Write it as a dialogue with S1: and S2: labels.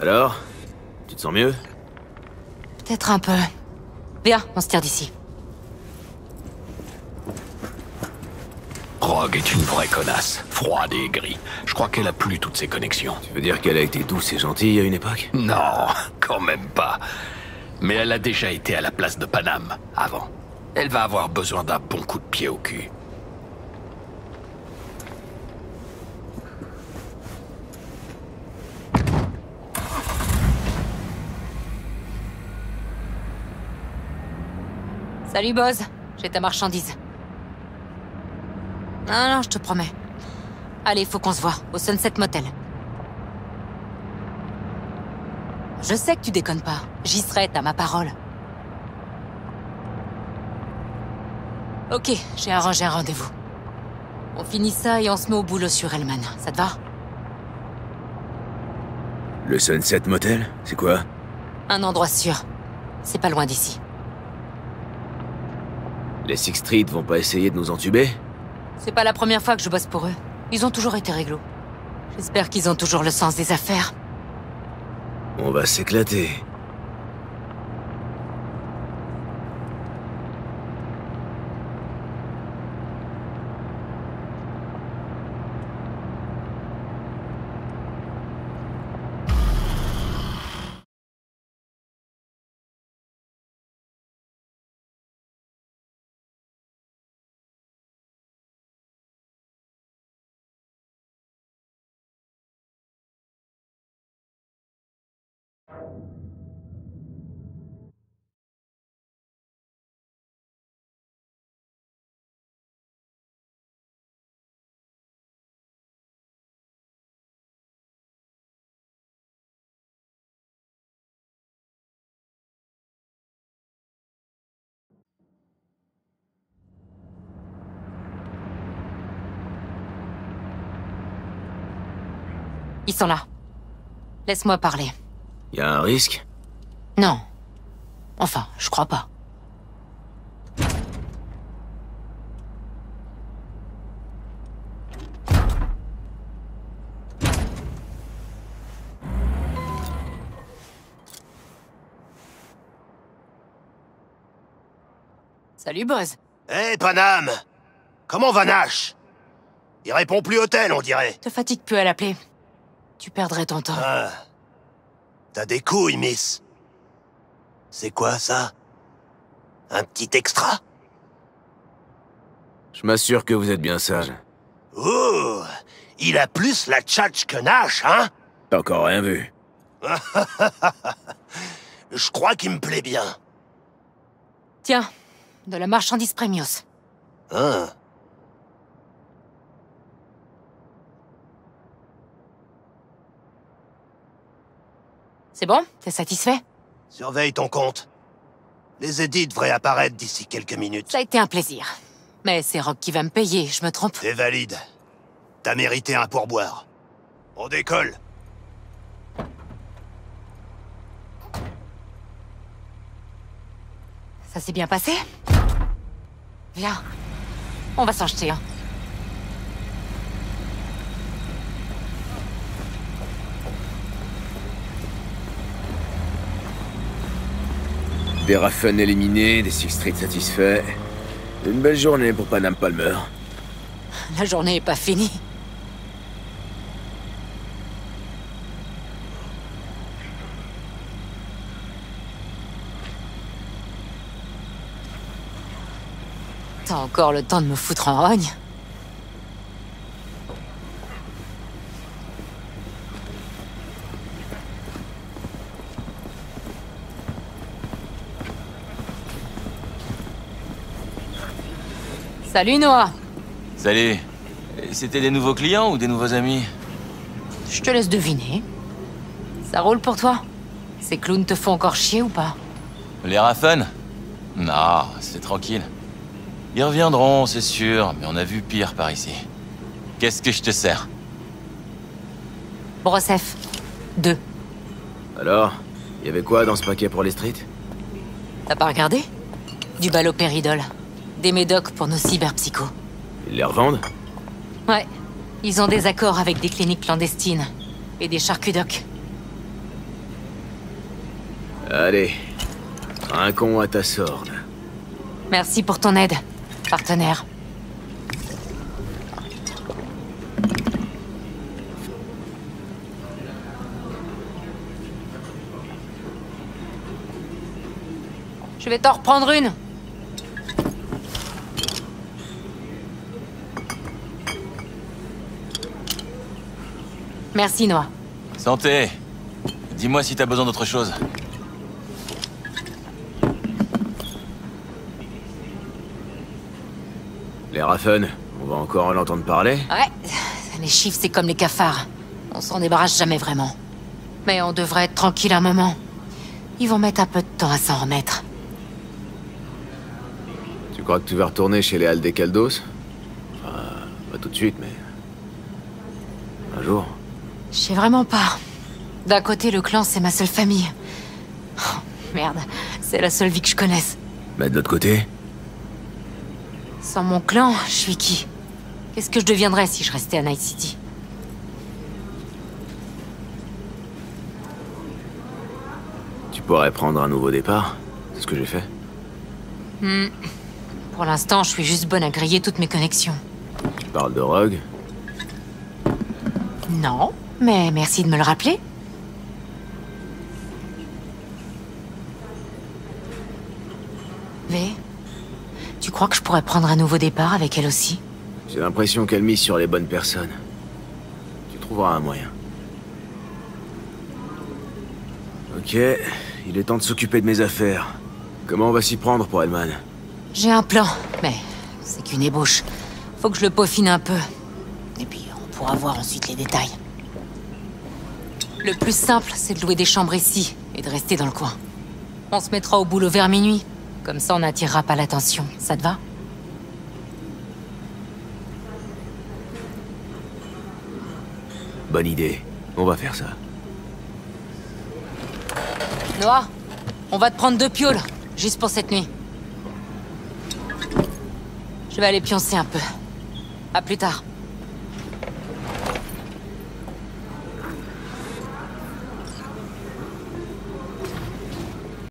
S1: Alors Tu te sens mieux?
S2: Peut-être un peu. Viens, on se tire d'ici.
S3: Rogue est une vraie connasse, froide et aigrie. Je crois qu'elle a plus toutes ses connexions.
S1: Tu veux dire qu'elle a été douce et gentille à une époque?
S3: Non, quand même pas. Mais elle a déjà été à la place de Paname, avant. Elle va avoir besoin d'un bon coup de pied au cul.
S2: Salut, Boz. J'ai ta marchandise. Non, non, je te promets. Allez, faut qu'on se voit, au Sunset Motel. Je sais que tu déconnes pas. J'y serai, t'as ma parole. Ok, j'ai arrangé un rendez-vous. On finit ça et on se met au boulot sur Hellman. Ça te va?
S1: Le Sunset Motel? C'est quoi?
S2: Un endroit sûr. C'est pas loin d'ici.
S1: Les Six Street vont pas essayer de nous entuber?
S2: C'est pas la première fois que je bosse pour eux. Ils ont toujours été réglo. J'espère qu'ils ont toujours le sens des affaires.
S1: On va s'éclater.
S2: Ils sont là. Laisse-moi parler.
S1: Y a un risque?
S2: Non. Enfin, je crois pas. Salut, Buzz.
S4: Hé, Paname Comment va Nash? Il répond plus au tel, on dirait.
S2: Te fatigue plus à l'appeler. Tu perdrais ton temps.
S4: Ah. T'as des couilles, miss. C'est quoi, ça? Un petit extra?
S1: Je m'assure que vous êtes bien sage.
S4: Oh Il a plus la tchatch que Nash, hein?
S1: T'as encore rien vu.
S4: Je crois qu'il me plaît bien.
S2: Tiens, de la marchandise Premios.
S4: Hein
S2: C'est bon? T'es satisfait?
S4: Surveille ton compte. Les édits devraient apparaître d'ici quelques minutes.
S2: Ça a été un plaisir. Mais c'est Rock qui va me payer, je me trompe.
S4: T'es valide. T'as mérité un pourboire. On décolle.
S2: Ça s'est bien passé? Viens. On va s'en jeter un.
S1: Des Raffen éliminés, des Six Street satisfaits. Une belle journée pour Panam Palmer.
S2: La journée est pas finie. T'as encore le temps de me foutre en rogne Salut Noah
S5: Salut. C'était des nouveaux clients ou des nouveaux amis?
S2: Je te laisse deviner. Ça roule pour toi? Ces clowns te font encore chier ou pas?
S5: Les Raffen Non, c'est tranquille. Ils reviendront, c'est sûr, mais on a vu pire par ici. Qu'est-ce que je te sers?
S2: Brossef. Deux.
S1: Alors Y avait quoi dans ce paquet pour les streets?
S2: T'as pas regardé? Du balopéridol. Des médocs pour nos cyberpsychos.
S1: Ils les revendent
S2: Ouais. Ils ont des accords avec des cliniques clandestines. Et des charcudocs.
S1: Allez, trinquons à ta sorte.
S2: Merci pour ton aide, partenaire. Je vais t'en reprendre une. Merci, Noah.
S5: Santé Dis-moi si t'as besoin d'autre chose.
S1: Les Raffen, on va encore en entendre parler
S2: Ouais, les chiffres, c'est comme les cafards. On s'en débarrasse jamais vraiment. Mais on devrait être tranquille un moment. Ils vont mettre un peu de temps à s'en remettre.
S1: Tu crois que tu vas retourner chez les Aldecaldos? Enfin, pas tout de suite, mais... Un jour.
S2: Je sais vraiment pas. D'un côté, le clan, c'est ma seule famille. Oh, merde, c'est la seule vie que je connaisse.
S1: Mais de l'autre côté?
S2: Sans mon clan, je suis qui? Qu'est-ce que je deviendrais si je restais à Night City?
S1: Tu pourrais prendre un nouveau départ C'est ce que j'ai fait.
S2: Pour l'instant, je suis juste bonne à griller toutes mes connexions.
S1: Tu parles de Rogue?
S2: Non, mais merci de me le rappeler. V, tu crois que je pourrais prendre un nouveau départ avec elle aussi?
S1: J'ai l'impression qu'elle mise sur les bonnes personnes. Tu trouveras un moyen. Ok, il est temps de s'occuper de mes affaires. Comment on va s'y prendre pour Elman?
S2: J'ai un plan, mais c'est qu'une ébauche. Faut que je le peaufine un peu. Et puis, on pourra voir ensuite les détails. Le plus simple, c'est de louer des chambres ici et de rester dans le coin. On se mettra au boulot vers minuit. Comme ça, on n'attirera pas l'attention. Ça te va?
S1: Bonne idée. On va faire ça.
S2: Noah, on va te prendre deux pioles, juste pour cette nuit. Je vais aller pioncer un peu. À plus tard.